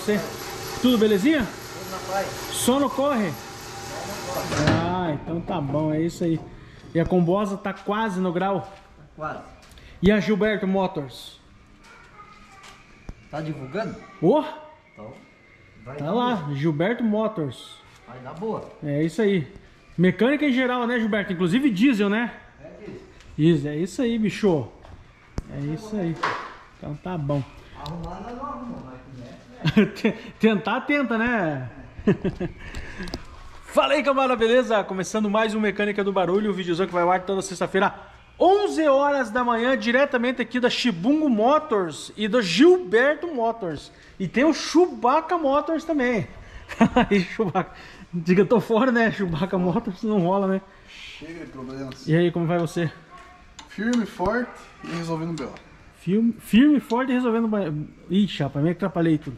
você? Tudo belezinha? Tudo na paz. Sono corre? Ah, então tá bom, é isso aí. E a Combosa tá quase no grau. Quase. E a Gilberto Motors? Tá divulgando? Ô, Então, vai tá lá, boa. Gilberto Motors. Vai dar boa. É isso aí. Mecânica em geral, né, Gilberto? Inclusive diesel, né? É isso. Isso, é isso aí, bicho. É isso aí. Então tá bom. Arrumar nós não arrumamos, mas né? Tentar, tenta, né? Fala aí, camarada, beleza? Começando mais um Mecânica do Barulho, o videozão que vai ao ar toda sexta-feira, 11 horas da manhã, diretamente aqui da Chibungo Motors e do Gilberto Motors. E tem o Chewbacca Motors também. Fala aí, Chewbacca. Diga, tô fora, né? Chewbacca Motors não rola, né? Chega de problemas. E aí, como vai você? Firme, forte e resolvendo B.O. Firme, firme forte e resolvendo... ba- Ixi, rapaz, me atrapalhei tudo.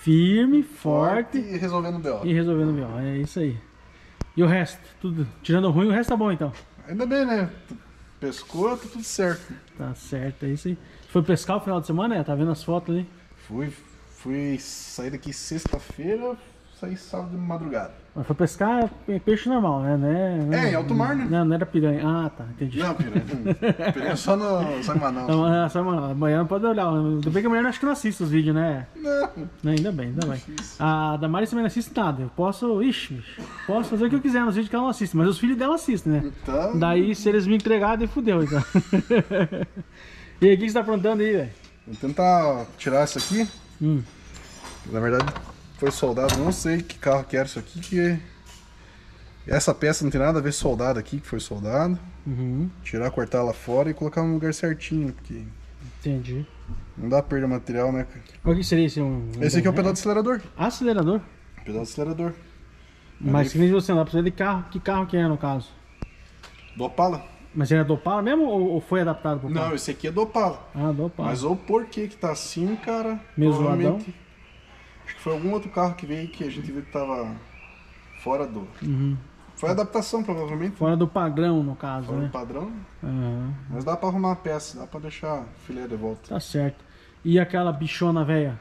Firme, forte... e resolvendo B.O. E resolvendo o É isso aí. E o resto? Tudo. Tirando o ruim, o resto tá bom então. Ainda bem, né? Pescou, tá tudo certo. Tá certo, é isso aí. Foi pescar o final de semana, é? Tá vendo as fotos ali? Fui, fui sair daqui sexta-feira, saí sábado de madrugada. Mas foi pescar é peixe normal, né? né? É, em alto mar, né? Não, não era piranha. Ah, tá, entendi. Não, piranha. piranha só no só em Manaus. É, só uma- amanhã não pode olhar. Ainda bem que a mulher acho que não assiste os vídeos, né? Não. Não, ainda bem, ainda bem. Difícil. A Damaris também não assiste nada. Eu posso. Ixi, bicho, posso fazer o que eu quiser nos vídeos que ela não assiste, mas os filhos dela assistem, né? Então, Daí, se eles me entregarem, fudeu, então. e aí, o que você tá aprontando aí, velho? vou tentar tirar isso aqui. Hum. Na verdade, foi soldado. Não sei que carro que era isso aqui, que... Essa peça não tem nada a ver soldado aqui, que foi soldado. Uhum, Tirar, cortar ela fora e colocar no lugar certinho, porque entendi. não dá perda material, né? O que seria esse? Um, Esse aqui é o pedal de acelerador. Acelerador? Pedal de acelerador. Mas nem você não precisa de carro. Que carro que é, no caso? Do Opala? Mas ele é do Opala mesmo ou, foi adaptado pro Não, carro? esse aqui é do Opala. Ah, do Opala. Mas o porquê que tá assim, cara. Meio provavelmente- que foi algum outro carro que veio que a gente viu que tava fora do. Uhum. Foi adaptação, provavelmente. Fora do padrão, no caso, Fora do né? padrão. Aham, Mas dá pra arrumar a peça, dá pra deixar a filé de volta. Tá certo. E aquela bichona velha?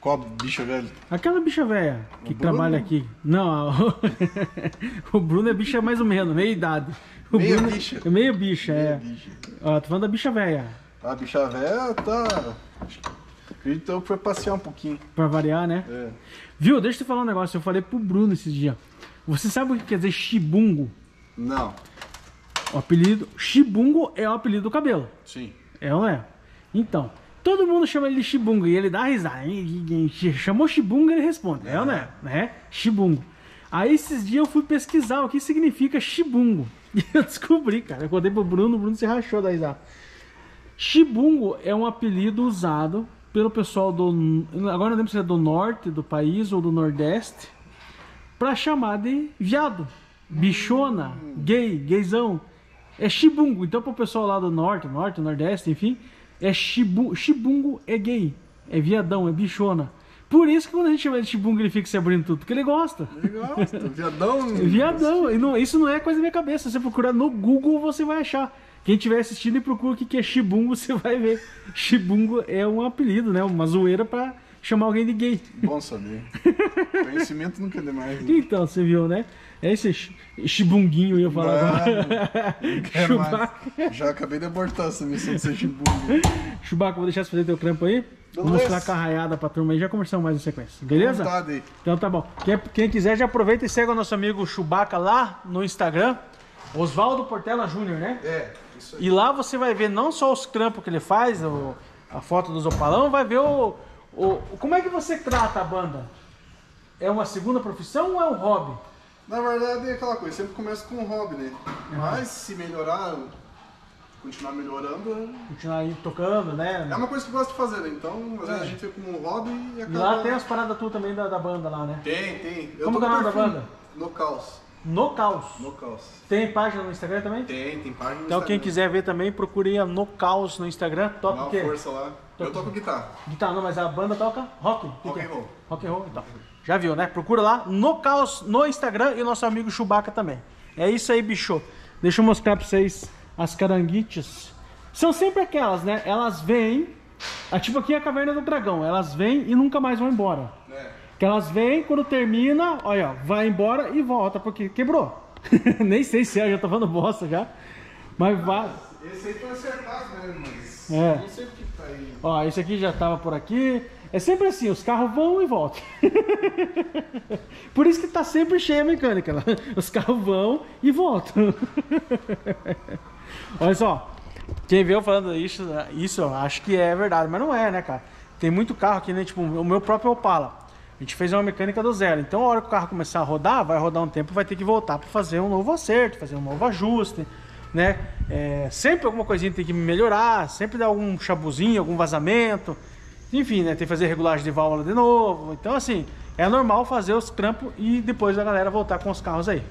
Qual bicha velho? Aquela bicha velha que Bruno? trabalha aqui. Não, o Bruno é bicha mais ou menos, meia idade. O Meia Bruno bicha. É meia bicha, é. Bicha. Ó, tô falando da bicha velha. A bicha velha tá. Que foi passear um pouquinho. Pra variar, né? É. Viu? Deixa eu te falar um negócio. Eu falei pro Bruno esses dias. Você sabe o que quer dizer chibungo? Não. O apelido. Chibungo é o apelido do cabelo. Sim. É ou não é? Então, todo mundo chama ele de chibungo e ele dá risada. Chamou chibungo ele responde. É ou não é? Né? Chibungo. Aí esses dias eu fui pesquisar o que significa chibungo. E eu descobri, cara. Eu contei pro Bruno, o Bruno se rachou da risada. Chibungo é um apelido usado pelo pessoal do. Agora não lembro se é do norte do país ou do nordeste. Pra chamar de viado. Bichona, gay, gaysão. É chibungo. Então pro pessoal lá do norte, norte, nordeste, enfim, é chibu, chibungo é gay. É viadão, é bichona. Por isso que quando a gente chama ele de chibungo ele fica se abrindo tudo, porque ele gosta. Legal. Viadão. É Viadão, e não- isso não é coisa da minha cabeça. Se você procurar no Google, você vai achar. Quem estiver assistindo e procura o que é chibungo, você vai ver. Chibungo é um apelido, né? Uma zoeira pra chamar alguém de gay. Bom saber. Conhecimento nunca é demais. né? Então, você viu, né? É esse chi- chibunguinho, eu ia falar agora. Já acabei de abortar essa missão de ser chibungo. Chewbacca, vou deixar você fazer teu trampo aí. Vou mostrar a carraiada pra turma aí, já conversamos mais em sequência. Beleza? Vontade. Então tá bom. Quem, quem quiser já aproveita e segue o nosso amigo Chewbacca lá no Instagram. Oswaldo Portela Júnior, né? É. E lá você vai ver não só os trampos que ele faz, o- a foto dos opalão, vai ver o, o. Como é que você trata a banda? É uma segunda profissão ou é um hobby? Na verdade é aquela coisa, sempre começa com um hobby, né? Mas se melhorar, continuar melhorando, Continuar aí tocando, é né? uma coisa que eu gosto de fazer, né? Então, às vezes É. a gente vê como um hobby e E acaba... lá tem as paradas tu também da, da banda lá, né? Tem, tem. Eu Como é o nome no da banda? No Caos. No Caos. No Caos. Tem página no Instagram também? Tem, tem página no Então quem Instagram. quiser ver também, procure a No Caos no Instagram. Dá Toca uma o quê? força lá. Eu toco guitarra. Guitarra, não, mas a banda toca rock. O Rock é? and roll. Rock and roll, então. Já viu, né? Procura lá no Caos no Instagram e nosso amigo Chewbacca também. É isso aí, bicho. Deixa eu mostrar pra vocês as caranguites. São sempre aquelas, né? Elas vêm É tipo aqui a caverna do dragão. Elas vêm e nunca mais vão embora. É. Que elas vêm, quando termina, olha, vai embora e volta, porque quebrou. Nem sei se é, eu já tô falando bosta já. Mas vai. Esse aí foi acertado mesmo, mas. É. Não sei porque tá aí. Ó, esse aqui já tava por aqui. É sempre assim, os carros vão e voltam. por isso que tá sempre cheia a mecânica. lá. Os carros vão e voltam. Olha só, quem veio falando isso, isso eu acho que é verdade, mas não é, né, cara? Tem muito carro aqui, né? Tipo, o meu próprio Opala. A gente fez uma mecânica do zero. Então, a hora que o carro começar a rodar, vai rodar um tempo, vai ter que voltar para fazer um novo acerto, fazer um novo ajuste, né? É, sempre alguma coisinha tem que melhorar, sempre dá algum chabuzinho, algum vazamento. Enfim, né? Tem que fazer regulagem de válvula de novo. Então, assim, é normal fazer os trampos e depois a galera voltar com os carros aí.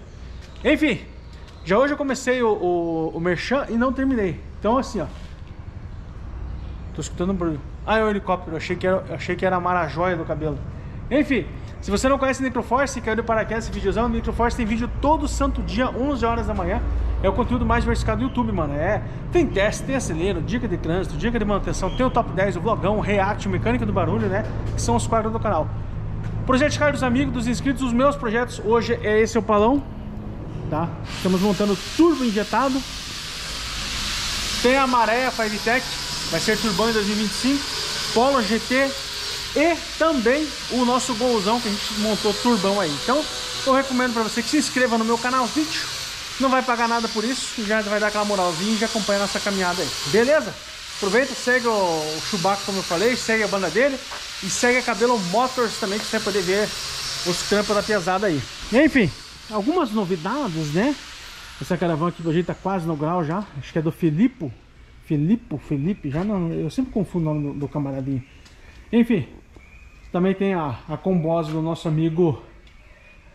Enfim, já hoje eu comecei o, o, o Merchan e não terminei. Então, assim, ó. Tô escutando um barulho. Ah, é o helicóptero. Eu achei que era, achei que era a marajóia do cabelo. Enfim, se você não conhece Nitroforce, caiu de paraquedas esse videozão, Nitroforce tem vídeo todo santo dia, 11 horas da manhã. É o conteúdo mais diversificado do YouTube, mano. É, tem teste, tem acelero, dica de trânsito, dica de manutenção, tem o top 10, o vlogão, o react, o mecânica do barulho, né? Que são os quadros do canal. Projeto de dos amigos, dos inscritos, os meus projetos. Hoje é esse o palão, tá? Estamos montando turbo injetado. Tem a Maré Fivetech, vai ser turbão em 2025. Polo GT e também o nosso golzão que a gente montou turbão aí. Então, eu recomendo para você que se inscreva no meu canal vídeo. Não vai pagar nada por isso, já vai dar aquela moralzinha e já acompanha nossa caminhada aí. Beleza? Aproveita, segue o, Chewbacca, como eu falei, segue a banda dele e segue a Cabelo Motors também, que você vai poder ver os trampos da pesada aí. Enfim, algumas novidades, né? Essa caravana aqui do jeito tá quase no grau já. Acho que é do Filipe. Filipe, Felipe, já não. Eu sempre confundo o nome do camaradinho. Enfim, também tem a, a combose do nosso amigo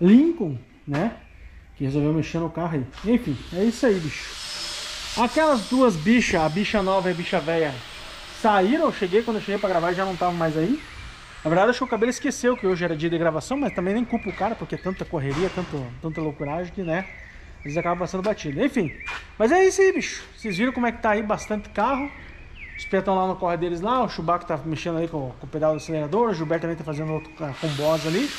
Lincoln, né? Que resolveu mexer no carro aí. Enfim, é isso aí, bicho. Aquelas duas bichas, a bicha nova e a bicha velha, saíram. Eu cheguei, quando eu cheguei pra gravar já não estavam mais aí. Na verdade, acho que o cabelo esqueceu que hoje era dia de gravação, mas também nem culpa o cara, porque é tanta correria, tanto, tanta loucuragem que, né? Eles acabam passando batido. Enfim, mas é isso aí, bicho. Vocês viram como é que tá aí bastante carro. Os pés estão lá no corre deles lá, o Chewbacca tá mexendo aí com, com o pedal do acelerador, o Gilberto também tá fazendo outro com boss ali.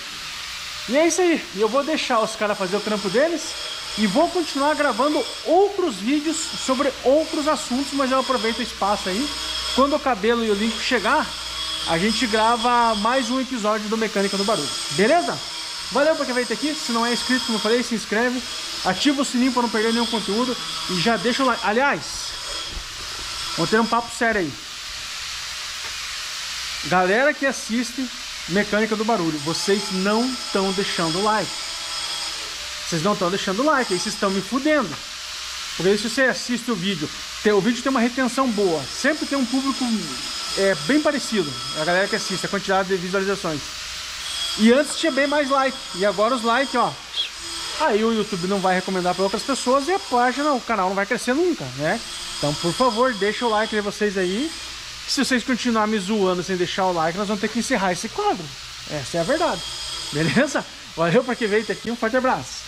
E é isso aí, eu vou deixar os caras fazer o trampo deles e vou continuar gravando outros vídeos sobre outros assuntos, mas eu aproveito o espaço aí. Quando o cabelo e o link chegar, a gente grava mais um episódio do Mecânica do Barulho, beleza? Valeu pra quem veio aqui, se não é inscrito, como eu falei, se inscreve, ativa o sininho para não perder nenhum conteúdo e já deixa o like. Aliás, Vamos ter um papo sério aí. Galera que assiste Mecânica do Barulho, vocês não estão deixando like. Vocês não estão deixando like, aí vocês estão me fudendo. Porque se você assiste o vídeo, o vídeo tem uma retenção boa, sempre tem um público é, bem parecido, a galera que assiste, a quantidade de visualizações. E antes tinha bem mais like, e agora os likes, ó. Aí o YouTube não vai recomendar para outras pessoas e a página, o canal não vai crescer nunca, né? Então, por favor, deixa o like de vocês aí. Se vocês continuarem me zoando sem deixar o like, nós vamos ter que encerrar esse quadro. Essa é a verdade. Beleza? Valeu para quem veio até aqui. Um forte abraço.